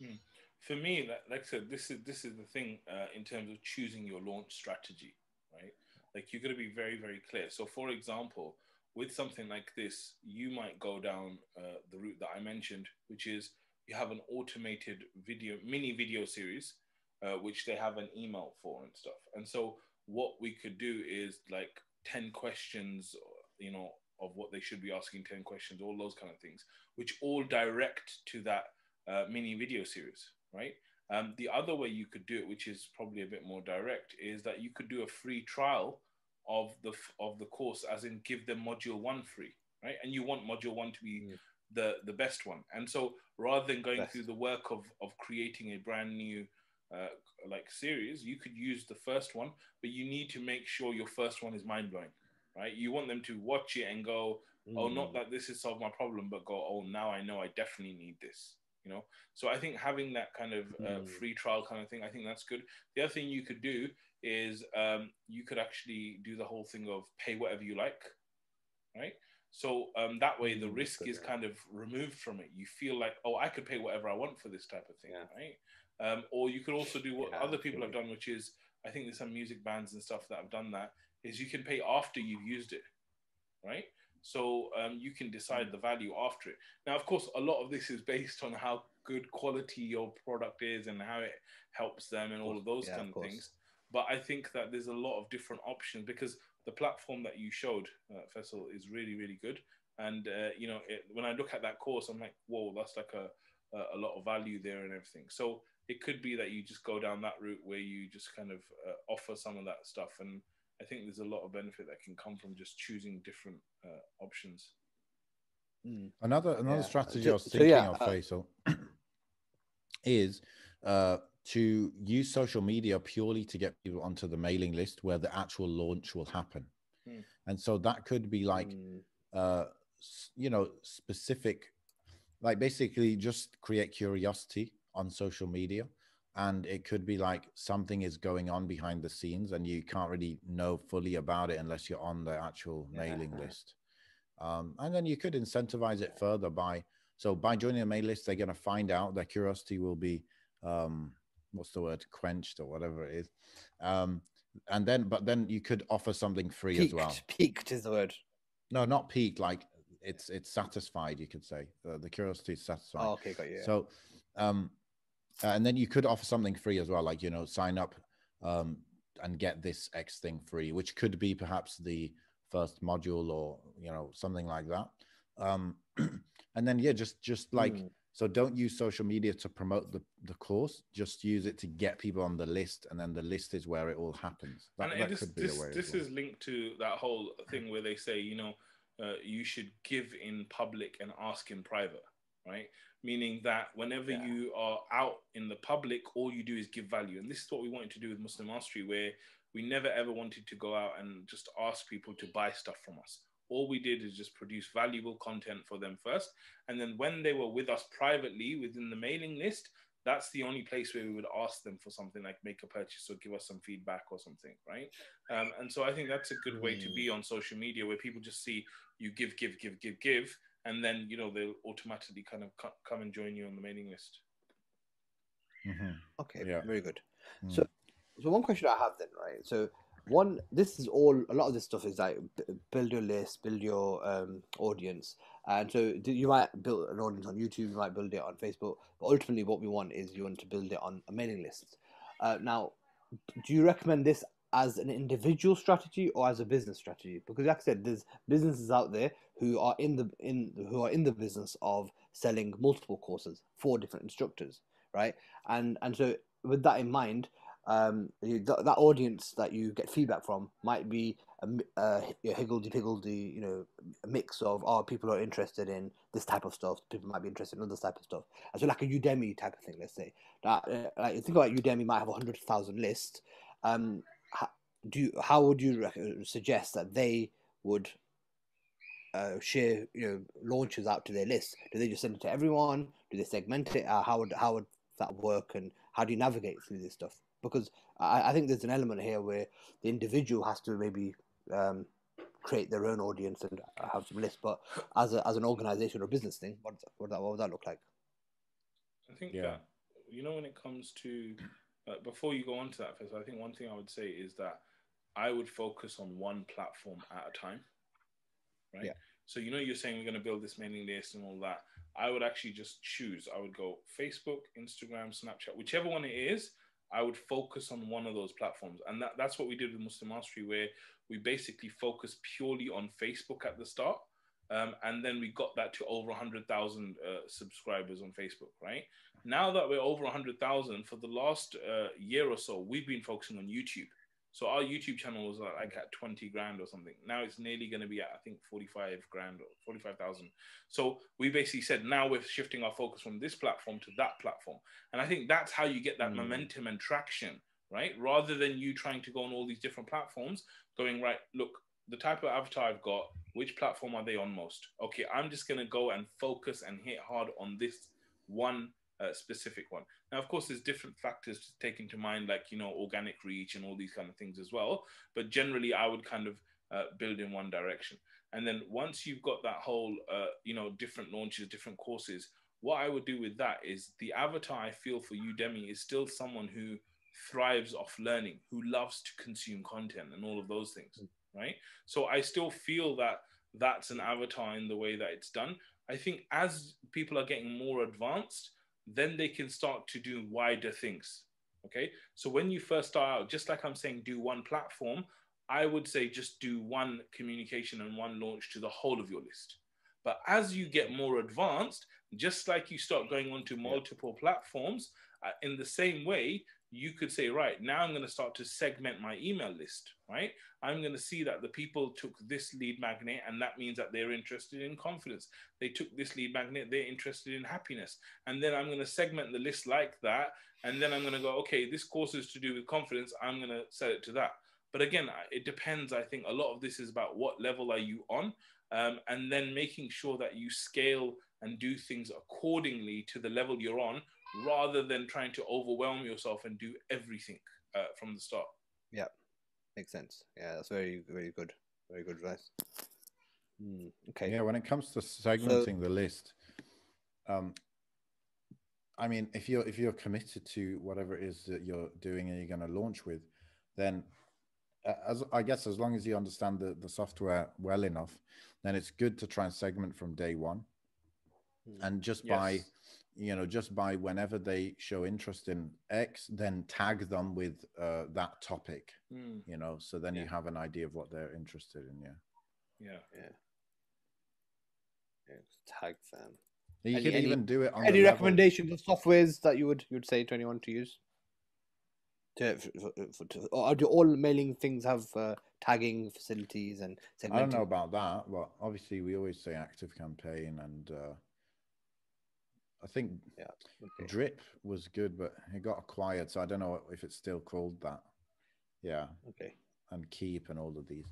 Hmm. For me, like, I said, this is this is the thing uh, in terms of choosing your launch strategy, right? Like you're going to be very very clear. So, for example, with something like this, you might go down uh, the route that I mentioned, which is you have an automated video mini video series, uh, which they have an email for and stuff. And so, what we could do is like ten questions, you know, of what they should be asking 10 questions, all those kind of things, which all direct to that uh, mini video series, right? Um, the other way you could do it, which is probably a bit more direct, is that you could do a free trial of the of the course, as in give them module one free, right? And you want module one to be the the best one. And so rather than going best. through the work of of creating a brand new uh, like series, you could use the first one, but you need to make sure your first one is mind blowing right? You want them to watch it and go, oh, not mm. that this has solved my problem, but go, oh, now I know I definitely need this. You know, so I think having that kind of uh, mm. free trial kind of thing, I think that's good. The other thing you could do is um, you could actually do the whole thing of pay whatever you like, right? So um, that way the mm, risk is kind of removed from it. You feel like, oh, I could pay whatever I want for this type of thing, yeah. right? Um, or you could also do what yeah, other people have done, which is I think there's some music bands and stuff that have done that, is you can pay after you've used it, right? So um, you can decide the value after it. Now, of course, a lot of this is based on how good quality your product is and how it helps them and all of those yeah, kind of, of things. But I think that there's a lot of different options because the platform that you showed, uh, Faisal, is really, really good. And uh, you know, it, when I look at that course, I'm like, whoa, that's like a a lot of value there and everything. So it could be that you just go down that route where you just kind of uh, offer some of that stuff and I think there's a lot of benefit that can come from just choosing different uh, options.
Hmm. Another another yeah. strategy so, I was thinking so yeah, of, uh, Faisal, is uh, to use social media purely to get people onto the mailing list where the actual launch will happen. Mm. And so that could be like, mm. uh, you know, specific, like basically just create curiosity on social media. And it could be like something is going on behind the scenes and you can't really know fully about it unless you're on the actual yeah. mailing list. Um, and then you could incentivize it further by, so by joining the mailing list, they're going to find out their curiosity will be, um, what's the word, quenched or whatever it is. Um, and then, but then you could offer something free
peaked,
as well.
Peaked is the word.
No, not peaked. Like it's it's satisfied. You could say the, the curiosity is satisfied.
Oh, okay, got you.
So, um, and then you could offer something free as well, like you know, sign up, um, and get this X thing free, which could be perhaps the first module or you know something like that. Um, and then yeah, just just like. Mm so don't use social media to promote the, the course. Just use it to get people on the list, and then the list is where it all happens.
That, and that could be this, a way. This well. is linked to that whole thing where they say, you know, uh, you should give in public and ask in private, right? Meaning that whenever yeah. you are out in the public, all you do is give value. And this is what we wanted to do with Muslim Mastery, where we never ever wanted to go out and just ask people to buy stuff from us all we did is just produce valuable content for them first. And then when they were with us privately within the mailing list, that's the only place where we would ask them for something like make a purchase or give us some feedback or something, right? Um, and so I think that's a good way to be on social media where people just see you give, give, give, give, give, and then you know they'll automatically kind of come and join you on the mailing list.
Mm-hmm. Okay, yeah. very good. Mm. So, so one question I have then, right? So one this is all a lot of this stuff is like build your list build your um, audience and so you might build an audience on youtube you might build it on facebook but ultimately what we want is you want to build it on a mailing list uh, now do you recommend this as an individual strategy or as a business strategy because like i said there's businesses out there who are in the in who are in the business of selling multiple courses for different instructors right and and so with that in mind um, th- that audience that you get feedback from might be a, a higgledy piggledy, you know, a mix of oh, people are interested in this type of stuff. People might be interested in other type of stuff. And so, like a Udemy type of thing, let's say that uh, like think about Udemy might have a hundred thousand lists. Um, do you, how would you rec- suggest that they would uh, share you know launches out to their list? Do they just send it to everyone? Do they segment it? Uh, how would how would that work? And how do you navigate through this stuff? because I, I, think there's an element here where the individual has to maybe um, create their own audience and have some lists. But as a, as an organization or business thing, what what, that, what would that look like?
I think yeah. that you know when it comes to uh, before you go on to that, first, I think one thing I would say is that I would focus on one platform at a time, right? Yeah. So you know you're saying we're going to build this mailing list and all that. I would actually just choose. I would go Facebook, Instagram, Snapchat, whichever one it is. I would focus on one of those platforms. And that, that's what we did with Muslim Mastery, where we basically focused purely on Facebook at the start. Um, and then we got that to over 100,000 uh, subscribers on Facebook, right? Now that we're over 100,000, for the last uh, year or so, we've been focusing on YouTube. So our YouTube channel was like at 20 grand or something. Now it's nearly going to be at, I think, 45 grand or 45,000. So we basically said, now we're shifting our focus from this platform to that platform. And I think that's how you get that mm. momentum and traction, right? Rather than you trying to go on all these different platforms, going, right, look, the type of avatar I've got, which platform are they on most? Okay, I'm just going to go and focus and hit hard on this one uh, specific one. Now, of course, there's different factors to take into mind, like you know, organic reach and all these kind of things as well. But generally, I would kind of uh, build in one direction. And then once you've got that whole, uh, you know, different launches, different courses, what I would do with that is the avatar I feel for Udemy is still someone who thrives off learning, who loves to consume content and all of those things, right? So I still feel that that's an avatar in the way that it's done. I think as people are getting more advanced, then they can start to do wider things. Okay. So when you first start out, just like I'm saying, do one platform, I would say just do one communication and one launch to the whole of your list. But as you get more advanced, just like you start going on to multiple platforms, uh, in the same way, you could say, right, now I'm going to start to segment my email list, right? I'm going to see that the people took this lead magnet, and that means that they're interested in confidence. They took this lead magnet, they're interested in happiness. And then I'm going to segment the list like that. And then I'm going to go, okay, this course is to do with confidence. I'm going to set it to that. But again, it depends. I think a lot of this is about what level are you on, um, and then making sure that you scale and do things accordingly to the level you're on rather than trying to overwhelm yourself and do everything uh, from the start.
Yeah, makes sense. Yeah, that's very, very good. Very good advice. Mm, okay.
Yeah, when it comes to segmenting so, the list, um, I mean, if you're if you're committed to whatever it is that you're doing and you're going to launch with, then uh, as I guess as long as you understand the, the software well enough, then it's good to try and segment from day one. Hmm. And just yes. by you know just by whenever they show interest in x then tag them with uh, that topic mm. you know so then yeah. you have an idea of what they're interested in yeah
yeah
yeah, yeah tag them
you any, could any, even do it on
any recommendations of softwares that you would you would say to anyone to use to, for, for, to, or do all mailing things have uh, tagging facilities and
segmenting? I don't know about that, but obviously we always say active campaign and uh, I think
yeah, okay.
Drip was good, but it got acquired, so I don't know if it's still called that. Yeah.
Okay.
And Keap and all of these.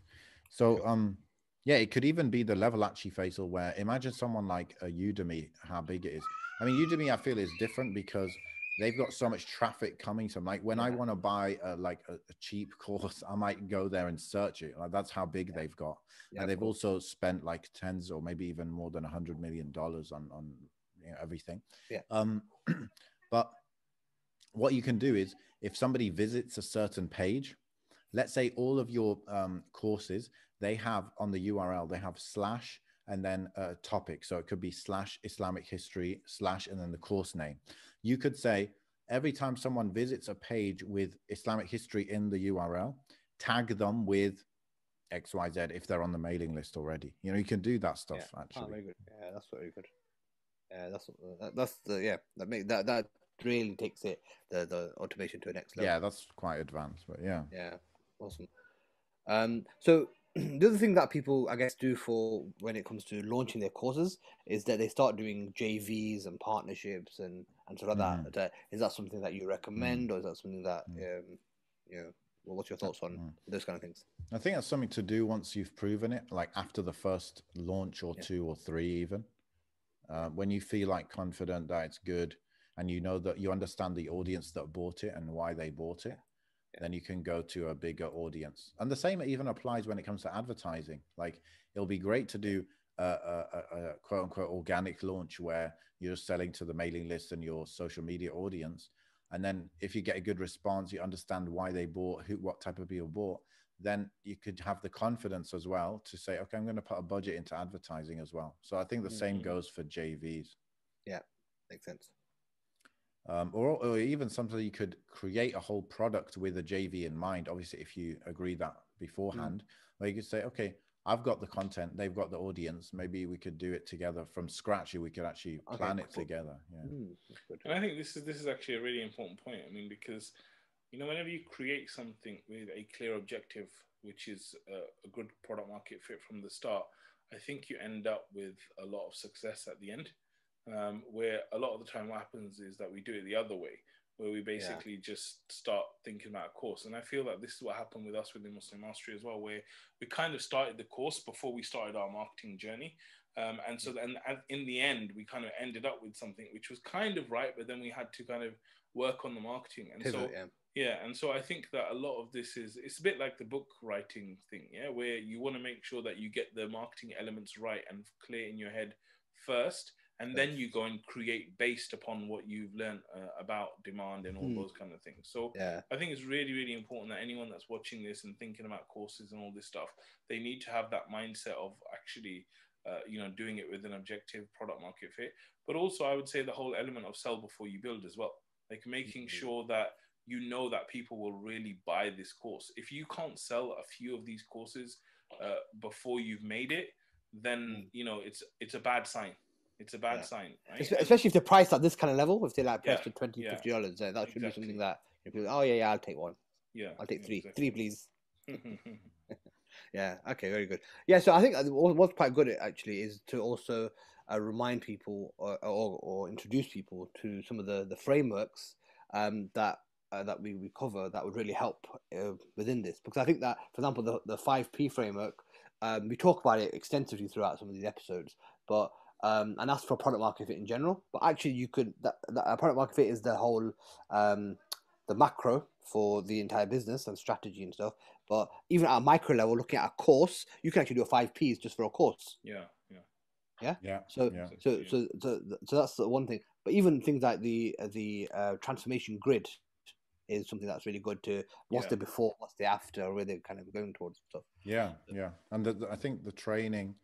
So um yeah, it could even be the level actually, Faisal, where imagine someone like a Udemy, how big it is. I mean, Udemy, I feel is different because they've got so much traffic coming to them. Like when yeah. I want to buy a, like a, a, cheap course, I might go there and search it. Like that's how big yeah. they've got. Yeah, and they've also spent like tens or maybe even more than a hundred million dollars on on you know, everything.
Yeah.
Um, but what you can do is if somebody visits a certain page, let's say all of your um, courses, they have on the URL, they have slash and then a topic. So it could be slash Islamic history slash and then the course name. You could say every time someone visits a page with Islamic history in the URL, tag them with XYZ if they're on the mailing list already. You know, you can do that stuff
yeah.
actually. Oh.
Yeah, that's very good. Yeah, that's that's the yeah that make that that really takes it the the automation to a next level.
Yeah, that's quite advanced, but yeah,
yeah, awesome. Um, so the other thing that people I guess do for when it comes to launching their courses is that they start doing JVs and partnerships and and sort of mm. that. Is that something that you recommend, mm. or is that something that mm. um, you know? Well, what's your thoughts on mm. those kind of things?
I think that's something to do once you've proven it, like after the first launch or yeah. two or three, even. Uh, when you feel like confident that it's good and you know that you understand the audience that bought it and why they bought it, yeah. then you can go to a bigger audience. And the same even applies when it comes to advertising. Like it'll be great to do a, a, a quote unquote organic launch where you're selling to the mailing list and your social media audience. And then if you get a good response, you understand why they bought, who, what type of people bought then you could have the confidence as well to say, okay, I'm going to put a budget into advertising as well. So I think the mm-hmm. same goes for JVs.
Yeah, makes sense.
Um, or, or even something you could create a whole product with a JV in mind. Obviously, if you agree that beforehand, mm. where you could say, okay, I've got the content, they've got the audience. Maybe we could do it together from scratch. Or We could actually plan okay, it together. Yeah. Mm,
and I think this is this is actually a really important point. I mean, because you know, whenever you create something with a clear objective, which is a, a good product market fit from the start, I think you end up with a lot of success at the end. Um, where a lot of the time what happens is that we do it the other way, where we basically yeah. just start thinking about a course. And I feel that this is what happened with us with the Muslim Mastery as well, where we kind of started the course before we started our marketing journey. Um, and so then in the end, we kind of ended up with something which was kind of right, but then we had to kind of work on the marketing. And Pivot, so yeah. Yeah, and so I think that a lot of this is it's a bit like the book writing thing, yeah, where you want to make sure that you get the marketing elements right and clear in your head first, and then you go and create based upon what you've learned uh, about demand and all mm. those kind of things. So
yeah.
I think it's really really important that anyone that's watching this and thinking about courses and all this stuff, they need to have that mindset of actually. Uh, you know, doing it with an objective product market fit, but also I would say the whole element of sell before you build as well, like making mm-hmm. sure that you know that people will really buy this course. If you can't sell a few of these courses uh, before you've made it, then mm. you know it's it's a bad sign. It's a bad yeah. sign, right?
Especially if they're priced at this kind of level, if they're like priced yeah. for 20 yeah. 50 dollars, that should exactly. be something that People, oh yeah, yeah, I'll take one.
Yeah,
I'll take three.
exactly.
Three, please. Yeah. Okay. Very good. Yeah. So I think uh, what's quite good actually is to also uh, remind people or, or or introduce people to some of the the frameworks um, that uh, that we, we cover that would really help uh, within this because I think that for example the the five P framework um, we talk about it extensively throughout some of these episodes, but um, and that's for product market fit in general. But actually, you could that, that product market fit is the whole um, the macro for the entire business and strategy and stuff. But even at a micro level, looking at a course, you can actually do a five Ps just for a course.
yeah, yeah.
Yeah.
So,
Yeah.
so, so, so, so that's the one thing. But even things like the the uh, transformation grid is something that's really good to what's
Yeah.
the before, what's the after, where they're kind of going towards stuff.
Yeah, yeah, and the, the- I think the training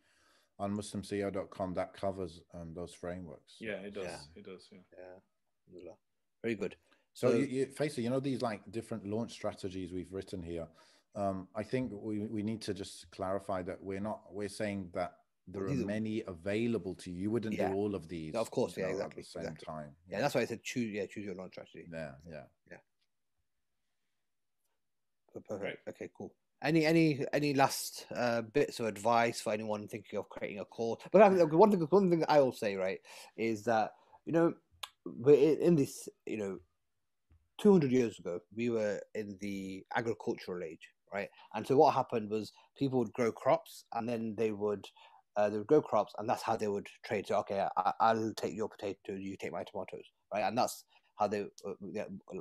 on MuslimCEO.com that covers um, those frameworks.
Yeah, it does.
Yeah.
It does. Yeah.
Yeah, very good.
So,
So-
you, you, Faisal, you know these like different launch strategies we've written here. Um, I think we, we need to just clarify that we're not we're saying that there are many available to you. You wouldn't
Yeah.
do all of these,
Of course,
you
yeah,
know,
exactly,
At the same
exactly.
time,
Yeah, that's why I said choose. Yeah, choose your launch strategy.
Yeah, yeah, yeah.
Perfect. Okay, cool. Any any any last uh, bits of advice for anyone thinking of creating a course? But I, think one thing one thing that I will say right is that you know we're in in this you know 200 years ago we were in the agricultural age right and so what happened was people would grow crops and then they would uh, they would grow crops and that's how they would trade so okay I, i'll take your potatoes you take my tomatoes right and that's how they uh,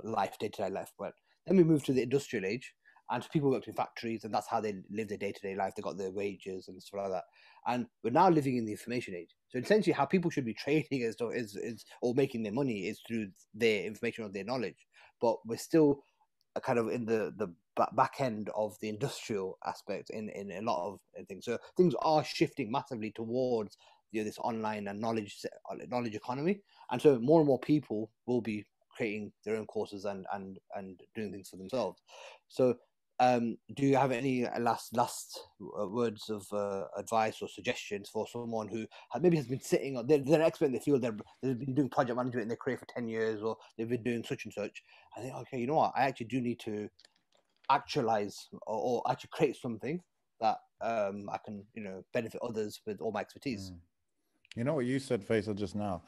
life day-to-day life went then we moved to the industrial age and people worked in factories and that's how they lived their day-to-day life. They got their wages and stuff like that. And we're now living in the information age. So essentially how people should be trading stuff is, is or making their money is through their information or their knowledge. But we're still uh, kind of in the the back end of the industrial aspect in in a lot of things. So things are shifting massively towards you know, this online and knowledge uh, knowledge economy. And so more and more people will be creating their own courses and and and doing things for themselves. So um, do you have any last last words of uh, advice or suggestions for someone who maybe has been sitting on they're, they're an expert in the field they're, they've been doing project management in their career for 10 years or they've been doing such and such i think okay you know what i actually do need to actualize or, or actually create something that um, i can you know benefit others with all my expertise
Mm. You know what you said, Faisal, just now?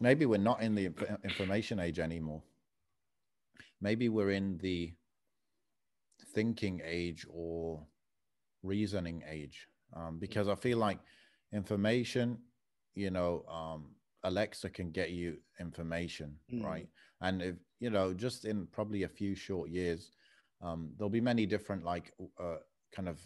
Maybe we're not in the information age anymore. Maybe we're in the thinking age or reasoning age. Um, because I feel like information, you know, um, Alexa can get you information,
Mm.
right? And if, you know, just in probably a few short years, um, there'll be many different, like, uh, kind of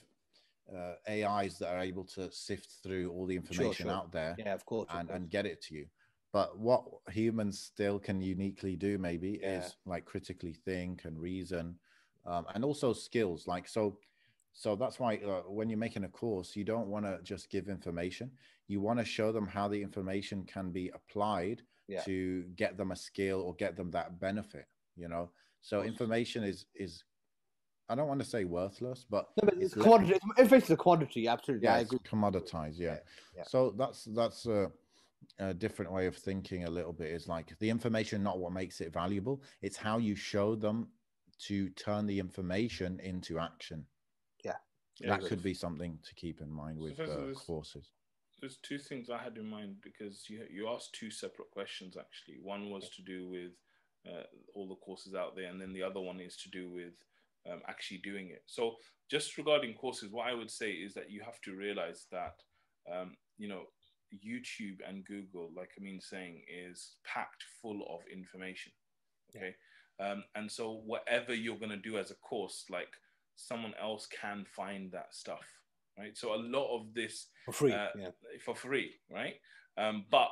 uh, AIs that are able to sift through all the information
sure.
out there
yeah of course of
and,
course.
and get it to you. But what humans still can uniquely do, maybe,
Yeah.
is like critically think and reason, um, and also skills. Like so, so that's why uh, when you're making a course, you don't want to just give information. You want to show them how the information can be applied
Yeah.
to get them a skill or get them that benefit. You know, so information is is I don't want to say worthless, but
no, but it's
it's
commodity it's a commodity absolutely
yeah, it's commoditized. Yeah.
yeah.
So that's that's a, a different way of thinking. A little bit is like the information, not what makes it valuable. It's how you show them to turn the information into action.
Yeah,
that
so-
could be something to keep in mind with
first of all,
uh,
this-
courses.
There's two things I had in mind because you you asked two separate questions actually. One was to do with uh, all the courses out there, and then the other one is to do with um, actually doing it. So, just regarding courses, what I would say is that you have to realize that um, you know YouTube and Google, like I mean saying, is packed full of information. Okay, um, and so whatever you're going to do as a course, like someone else can find that stuff, right? So a lot of this
for free
uh,
yeah
for free, right? Um, but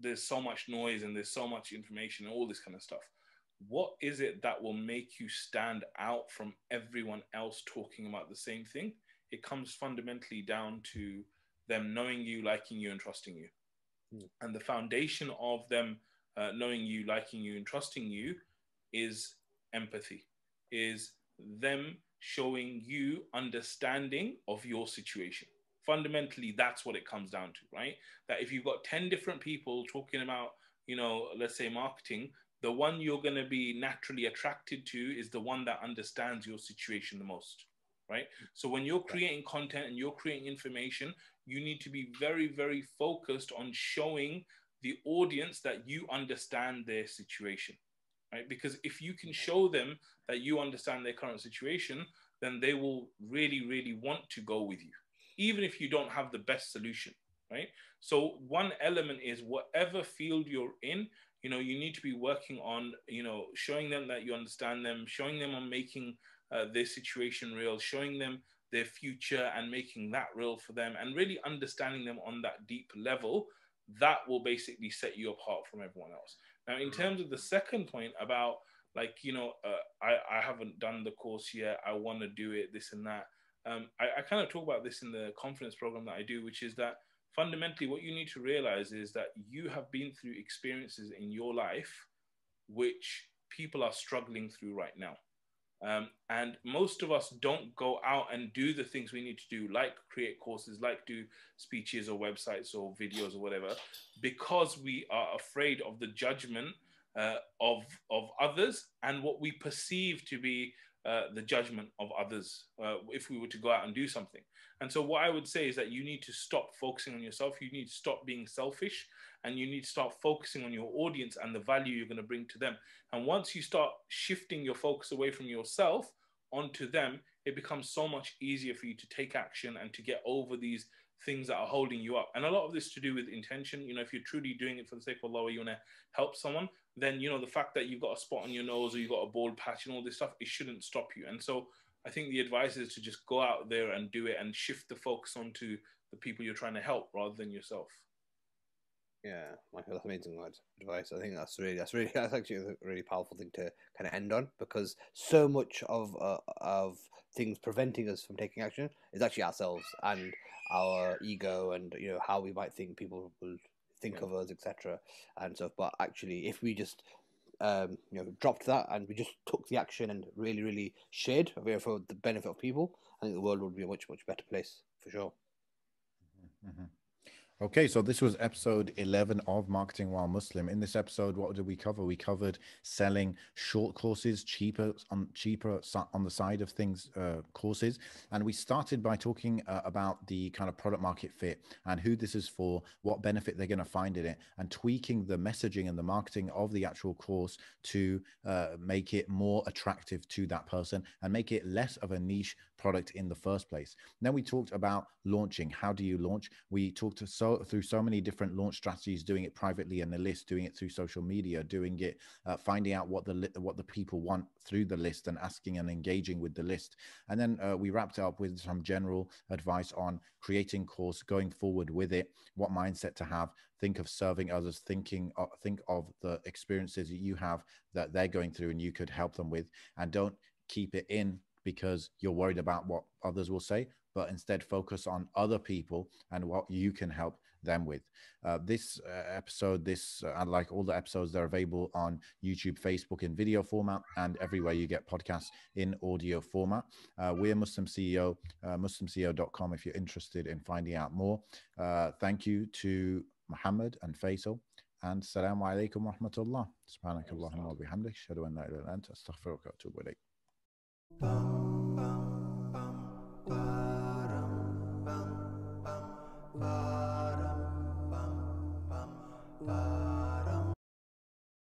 there's so much noise and there's so much information and all this kind of stuff. What is it that will make you stand out from everyone else talking about the same thing? It comes fundamentally down to them knowing you, liking you, and trusting you.
Mm.
And the foundation of them uh, knowing you, liking you, and trusting you is empathy, is them showing you understanding of your situation. Fundamentally that's what it comes down to right? That if you've got 10 different people talking about you know let's say marketing the one you're going to be naturally attracted to is the one that understands your situation the most right? So when you're creating content and you're creating information you need to be very very focused on showing the audience that you understand their situation right? Because if you can show them that you understand their current situation then they will really really want to go with you even if you don't have the best solution right? So one element is whatever field you're in you know you need to be working on you know showing them that you understand them showing them on making uh, their situation real showing them their future and making that real for them and really understanding them on that deep level that will basically set you apart from everyone else now in terms of the second point about like you know uh, I, I haven't done the course yet. I want to do it this and that. Um, I, I kind of talk about this in the confidence program that i do which is that fundamentally what you need to realize is that you have been through experiences in your life which people are struggling through right now um, and most of us don't go out and do the things we need to do, like create courses, like do speeches or websites or videos or whatever, because we are afraid of the judgment uh, of of others and what we perceive to be uh, the judgment of others uh, if we were to go out and do something. And so, what I would say is that you need to stop focusing on yourself. You need to stop being selfish and you need to start focusing on your audience and the value you're going to bring to them. And once you start shifting your focus away from yourself onto them, it becomes so much easier for you to take action and to get over these things that are holding you up. And a lot of this to do with intention. You know, if you're truly doing it for the sake of Allah, you want to help someone, then, you know, the fact that you've got a spot on your nose or you've got a bald patch and all this stuff, it shouldn't stop you. And so I think the advice is to just go out there and do it and shift the focus onto the people you're trying to help rather than yourself.
Yeah, Michael, that's amazing advice. I think that's really that's really that's actually a really powerful thing to kind of end on because so much of uh, of things preventing us from taking action is actually ourselves and our ego and you know how we might think people will think yeah. of us, etc. And so, but actually, if we just um, you know dropped that and we just took the action and really really shared for the benefit of people, I think the world would be a much much better place for sure.
Mm-hmm. Okay, so this was episode 11 of Marketing While Muslim. In this episode, what did we cover? We covered selling short courses, cheaper on cheaper on the side of things uh, courses, and we started by talking uh, about the kind of product market fit and who this is for, what benefit they're going to find in it, and tweaking the messaging and the marketing of the actual course to uh, make it more attractive to that person and make it less of a niche product in the first place. then we talked about launching. How do you launch? We talked so through so many different launch strategies, doing it privately in the list, doing it through social media, doing it, uh, finding out what the what the people want through the list, and asking and engaging with the list. And then uh, we wrapped up with some general advice on creating course, going forward with it, what mindset to have, think of serving others thinking uh, think of the experiences that you have that they're going through and you could help them with and don't keep it in because you're worried about what others will say but instead focus on other people and what you can help them with. Uh, this uh, episode, this uh, like all the episodes, they're available on YouTube, Facebook in video format, and everywhere you get podcasts in audio format. Uh, we're Muslim CEO, uh, MuslimCEO.com if you're interested in finding out more. Uh, thank you to Muhammad and Faisal. And Assalamu alaikum wa rahmatullah. Subhanakallahumma wa bihamdik. Shadu an la ilaha anta astaghfiruka wa atubu ilayk. Bye.